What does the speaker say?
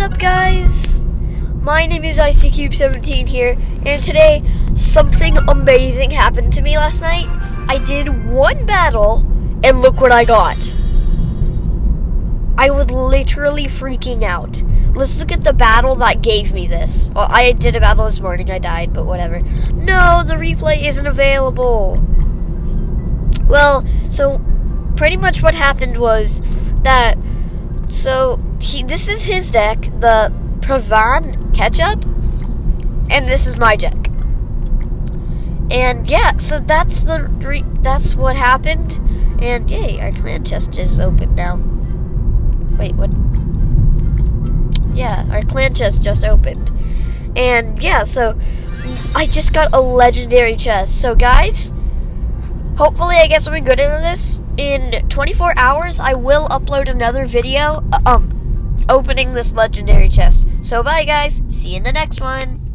up, guys? My name is IceyCube17 here, and today something amazing happened to me last night. I did one battle, and look what I got. I was literally freaking out. Let's look at the battle that gave me this. Well, I did a battle this morning, I died, but whatever. No, the replay isn't available. Well, so pretty much what happened was that so he this is his deck, the Pravan Ketchup, and this is my deck. And yeah, so that's the re- that's what happened. And yay, our clan chest is open now. Wait, what? Yeah, our clan chest just opened. And yeah, so I just got a legendary chest. So guys, hopefully I get something good into this. In 24 hours, I will upload another video uh, um opening this legendary chest. So bye guys, see you in the next one.